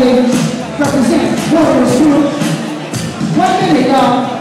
Wave represent Warriors Group. One minute, y'all.